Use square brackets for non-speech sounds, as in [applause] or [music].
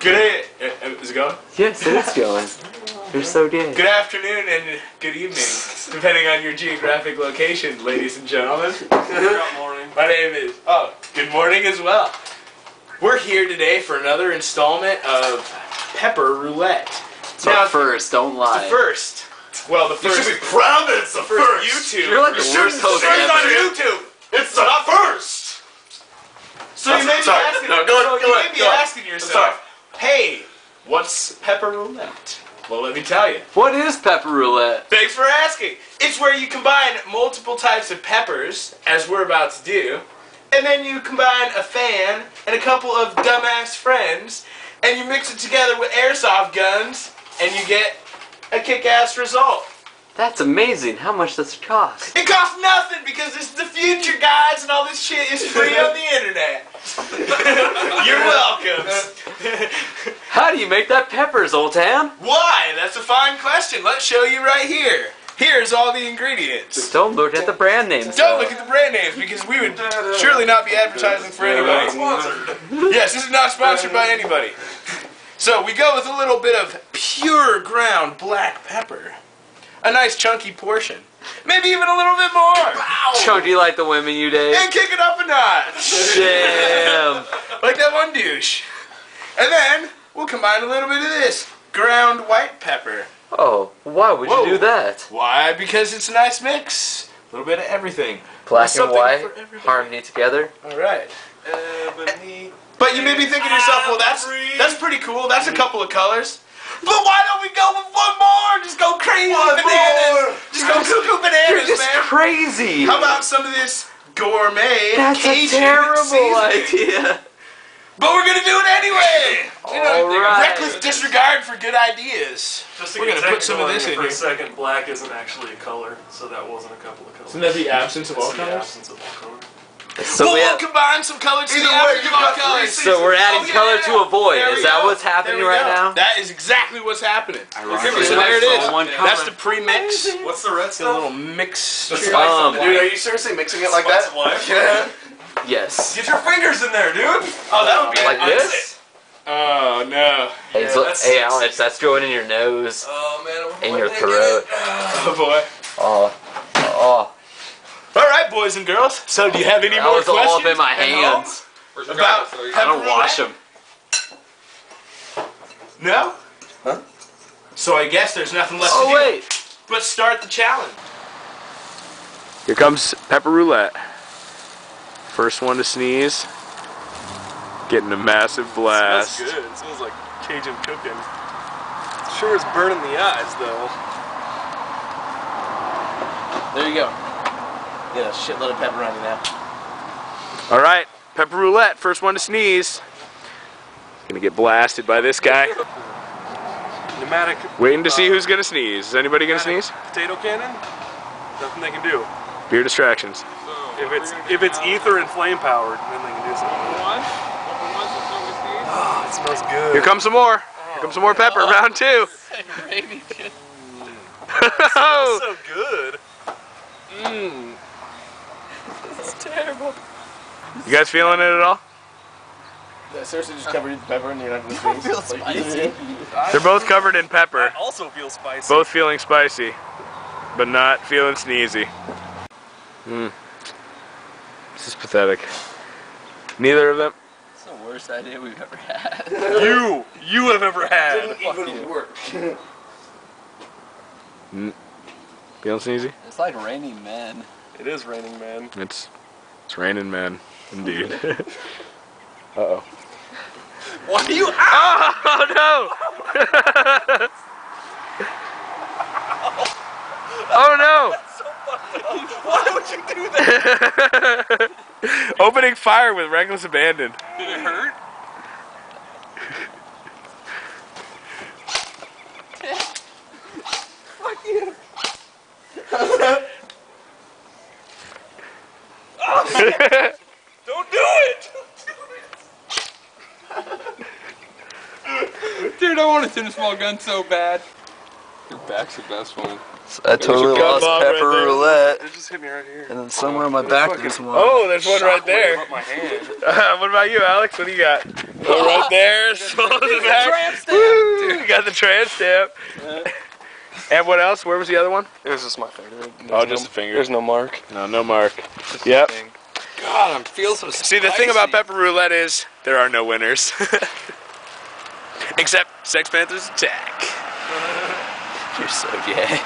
Good. uh, Is it going? Yes, it is going. You're so gay. Good afternoon and good evening, depending on your geographic location, ladies and gentlemen. Good morning. My name is. Oh, good morning as well. We're here today for another installment of Pepper Roulette. So Now, first, don't the lie. first. Well, the You first. should be proud that it's the first first. YouTube. You're like the You shouldn't worst host search on. YouTube. It's the first. So you may be Sorry. asking, No, go ahead, go you ahead, may be go ahead. asking yourself, hey, what's Pepper Roulette? Well, let me tell you. What is pepper roulette? Thanks for asking. It's where you combine multiple types of peppers, as we're about to do, and then you combine a fan and a couple of dumbass friends, and you mix it together with airsoft guns, and you get a kick-ass result. That's amazing. How much does it cost? It costs nothing because it's the future, guys, and all this shit is free on the [laughs] internet. [laughs] You're welcome. How do you make that peppers, old Zoltan? Why? That's a fine question. Let's show you right here. Here's all the ingredients. Don't look at the brand names. Don't look at the brand names because we would surely not be advertising for anybody. Sponsored. Yes, this is not sponsored by anybody. So we go with a little bit of pure ground black pepper. A nice chunky portion. Maybe even a little bit more. Wow. Chunky like the women you date. And kick it up a notch. Damn. Like that one douche. And then we'll combine a little bit of this ground white pepper. Oh, why would Whoa. you do that? Why? Because it's a nice mix. A little bit of everything. Black and white, harmony together. All right. Uh, Ebony. But you may be thinking to yourself, well, that's that's pretty cool. That's a couple of colors. But why don't we go with one more? Just go crazy One bananas. more. Just go cuckoo You're bananas, just man. crazy. How about some of this gourmet That's a terrible seasoning? idea. But we're gonna do it anyway. You know, All right. reckless disregard for good ideas. Just to We're gonna put some of this on you in for here. a second, black isn't actually a color, so that wasn't a couple of colors. Isn't that the absence of It's all the colors? absence of all color. So well, we we'll have, combine some colors to Either the way, absence you've of all got colors. so we're adding Oh, yeah. color to a void. There Is that go. what's happening right go. now? That is exactly what's happening. Ironically, So there it is. One That's the pre-mix. What's the red It's a little mix. The spice Um, of Dude, are you [laughs] seriously mixing it like Spice that? of life? Yeah. Yes. Get your fingers in there, dude. Oh, that would be Like I this? did it. Oh no. Hey, Yeah, so- that's hey sexy. Alex, that's going in your nose, Oh man. in I'm your throat. Oh boy. Oh, oh. All right, boys and girls. So, do you have any That more was all up in my hands. About I don't wash them. No. Huh? So I guess there's nothing left Oh to do. wait. Let's start the challenge. Here comes pepper roulette. First one to sneeze. Getting a massive blast. That's good. It smells like Cajun cooking. Sure is burning the eyes, though. There you go. Get a shitload of pepper on you now. All right, pepper roulette. First one to sneeze. Gonna get blasted by this guy. Pneumatic. Waiting to see uh, who's gonna sneeze. Is anybody gonna sneeze? Potato cannon. Nothing they can do. Beer distractions. If it's if it's ether and flame powered, then they can do something. Oh, it smells good. Here comes some more. Here comes some more pepper. Round two. [laughs] [laughs] Smells so good. [laughs] Mmm. This is terrible. You guys feeling it at all? Yeah, seriously, just cover your pepper and you're not gonna sneeze. feel spicy. They're both covered in I pepper. also feel spicy. Both feeling spicy, but not feeling sneezy. Hmm. This is pathetic. Neither of them. It's the worst idea we've ever had. [laughs] You you have ever had. Even work. Feeling sneezy? It's like raining men. It is raining, man. It's it's raining, man. Indeed. [laughs] uh oh. Why do you? Oh no! [laughs] oh no! Why would you do that? [laughs] Opening fire with reckless abandon. Did it hurt? Fuck you. Don't do it! Dude, I want to turn a small gun so bad. Your back's the best one. I totally lost bomb right pepper roulette, It just hit me right here. and then somewhere on my back there's one. Oh, there's one right there. Up my hand. [laughs] Uh, what about you, Alex? What do you got? [laughs] Oh, right there. Swallow the back. Tramp stamp. Woo, you got the tramp stamp. And what else? Where was the other one? It was just my finger. Oh, just a finger. There's no mark. No, no mark. Yep. God, I'm feel so See, the thing about pepper roulette is there are no winners. [laughs] Except Sex Panthers attack. You're so gay.